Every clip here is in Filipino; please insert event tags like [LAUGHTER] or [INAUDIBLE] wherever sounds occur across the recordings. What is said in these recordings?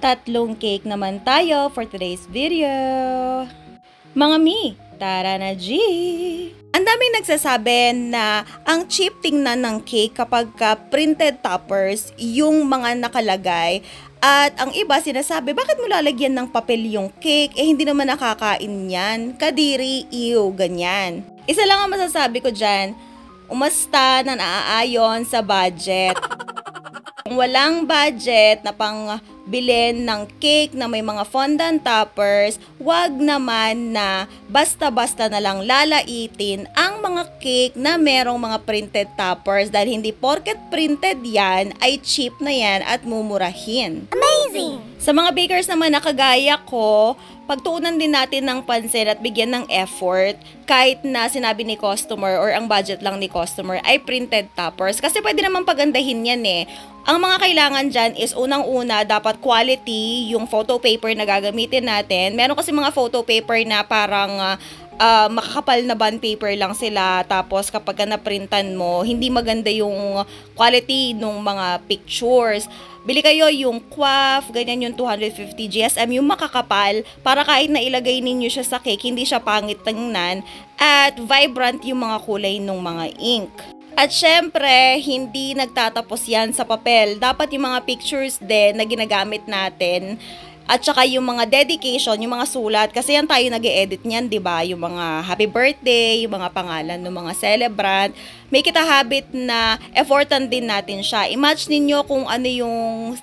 Tatlong cake naman tayo for today's video. Mga mi, tara na G! Ang daming nagsasabi na ang cheap tingnan ng cake kapag ka printed toppers yung mga nakalagay at ang iba sinasabi, bakit mo lalagyan ng papel yung cake? Eh, hindi naman nakakain yan. Kadiri, ew, ganyan. Isa lang ang masasabi ko dyan, umasta na naaayon sa budget. [LAUGHS] Kung walang budget na pang bilhin ng cake na may mga fondant toppers, wag naman na basta-basta na lang lalaitin ang mga cake na merong mga printed toppers dahil hindi porket printed yan ay cheap na yan at mumurahin. Amazing! Sa mga bakers naman na kagaya ko, pagtuunan din natin ng pansin at bigyan ng effort kahit na sinabi ni customer or ang budget lang ni customer ay printed toppers. Kasi pwede naman pagandahin yan eh. Ang mga kailangan dyan is unang-una, dapat quality yung photo paper na gagamitin natin. Meron kasi mga photo paper na parang uh, uh, makakapal na bond paper lang sila. Tapos kapag ka naprintan mo, hindi maganda yung quality ng mga pictures. Bili kayo yung quaff, ganyan yung 250 GSM, yung makakapal, para kahit na ilagay ninyo siya sa cake, hindi siya pangit tingnan, at vibrant yung mga kulay ng mga ink. At syempre, hindi nagtatapos yan sa papel. Dapat yung mga pictures din na ginagamit natin at saka yung mga dedication, yung mga sulat, kasi yan tayo nag edit niyan, di ba? Yung mga happy birthday, yung mga pangalan ng mga celebrant. Make it a habit na effortan din natin siya. I-match ninyo kung ano yung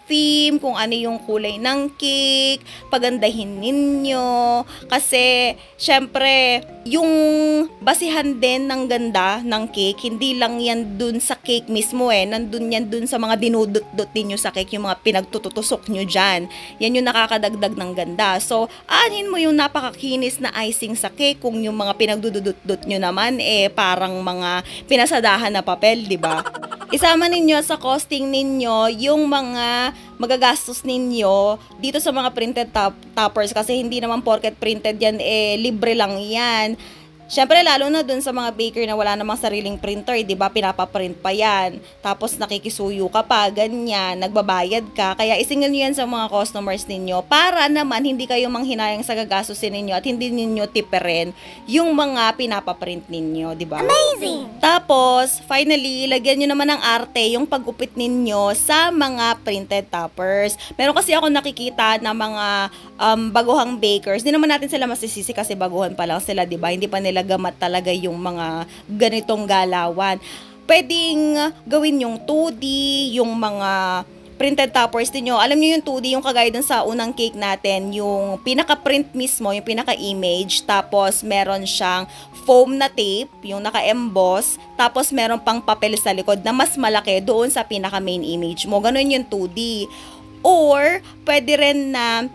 theme, kung ano yung kulay ng cake, pagandahin ninyo. Kasi, syempre, yung basihan din ng ganda ng cake, hindi lang yan dun sa cake mismo eh. Nandun yan dun sa mga dinudot-dot ninyo sa cake, yung mga pinagtututusok nyo dyan. Yan yung nakaka nakakadagdag ng ganda. So, aanin mo yung napakakinis na icing sa cake kung yung mga pinagdududut nyo naman eh parang mga pinasadahan na papel, di ba? [LAUGHS] Isama ninyo sa costing ninyo yung mga magagastos ninyo dito sa mga printed top toppers kasi hindi naman porket printed yan eh libre lang yan. Siyempre, lalo na dun sa mga baker na wala namang sariling printer, di ba, pinapaprint pa yan. Tapos nakikisuyo ka pa, ganyan, nagbabayad ka. Kaya isingil nyo yan sa mga customers ninyo para naman hindi kayo manghinayang sa gagastusin ninyo at hindi ninyo tiperin yung mga pinapaprint ninyo, di ba? Amazing! Tapos, finally, lagyan nyo naman ng arte yung pagupit ninyo sa mga printed toppers. Meron kasi ako nakikita na mga um, baguhang bakers. Hindi naman natin sila masisisi kasi baguhan pa lang sila, di ba? Hindi pa nila nila gamat talaga yung mga ganitong galawan. Pwedeng gawin yung 2D, yung mga printed toppers din nyo. Alam niyo yung 2D, yung kagaya dun sa unang cake natin, yung pinaka-print mismo, yung pinaka-image, tapos meron siyang foam na tape, yung naka-emboss, tapos meron pang papel sa likod na mas malaki doon sa pinaka-main image mo. Ganun yung 2D. Or, pwede rin na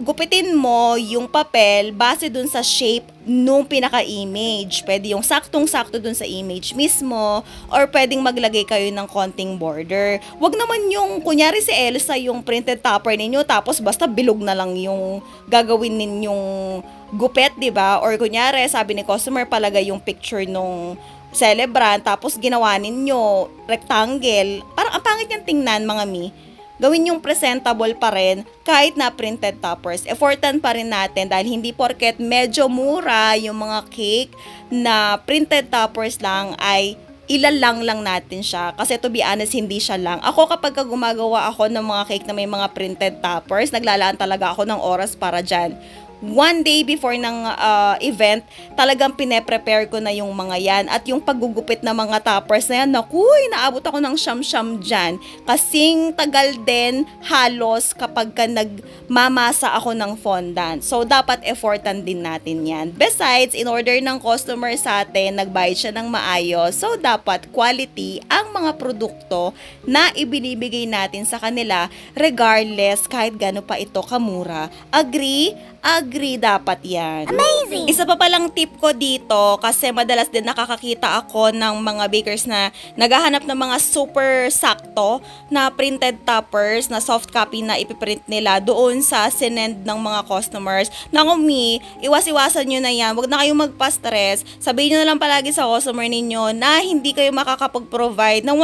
gupitin mo yung papel base dun sa shape nung pinaka-image. Pwede yung saktong-sakto dun sa image mismo or pwedeng maglagay kayo ng konting border. Wag naman yung, kunyari si Elsa, yung printed topper ninyo tapos basta bilog na lang yung gagawin ninyong gupet, di ba? Or kunyari, sabi ni customer, palagay yung picture nung celebrant tapos ginawa ninyo rectangle. Parang ang pangit niyang tingnan, mga mi gawin yung presentable pa rin kahit na printed toppers. Effortan pa rin natin dahil hindi porket medyo mura yung mga cake na printed toppers lang ay ilalang lang natin siya. Kasi to be honest, hindi siya lang. Ako kapag gumagawa ako ng mga cake na may mga printed toppers, naglalaan talaga ako ng oras para dyan one day before ng uh, event, talagang pine-prepare ko na yung mga yan. At yung paggugupit ng mga toppers na yan, nakuy, naabot ako ng siyam-siyam dyan. Kasing tagal din halos kapag ka nagmamasa ako ng fondant. So, dapat effortan din natin yan. Besides, in order ng customer sa atin, nagbayad siya ng maayos. So, dapat quality ang mga produkto na ibinibigay natin sa kanila regardless kahit gano pa ito kamura. Agree? Agree dapat yan. Amazing! Isa pa palang tip ko dito kasi madalas din nakakakita ako ng mga bakers na naghahanap ng mga super sakto na printed toppers na soft copy na ipiprint nila doon sa sinend ng mga customers. Naku me, iwas-iwasan nyo na yan. Huwag na kayong magpa-stress. Sabihin nyo na lang palagi sa customer ninyo na hindi kayo makakapag-provide ng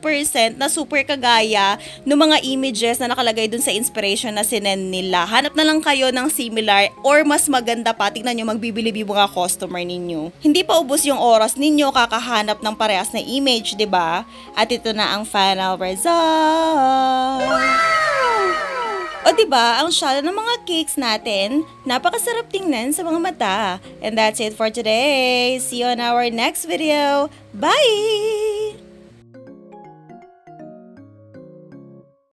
100% na super kagaya ng mga images na nakalagay dun sa inspiration na sinend nila. Hanap na lang kayo ng similar or mas maganda pa, tingnan nyo magbibili yung mga customer ninyo. Hindi pa ubos yung oras ninyo kakahanap ng parehas na image, ba? At ito na ang final result. O di ba, ang shot ng mga cakes natin, napakasarap tingnan sa mga mata. And that's it for today. See you on our next video. Bye!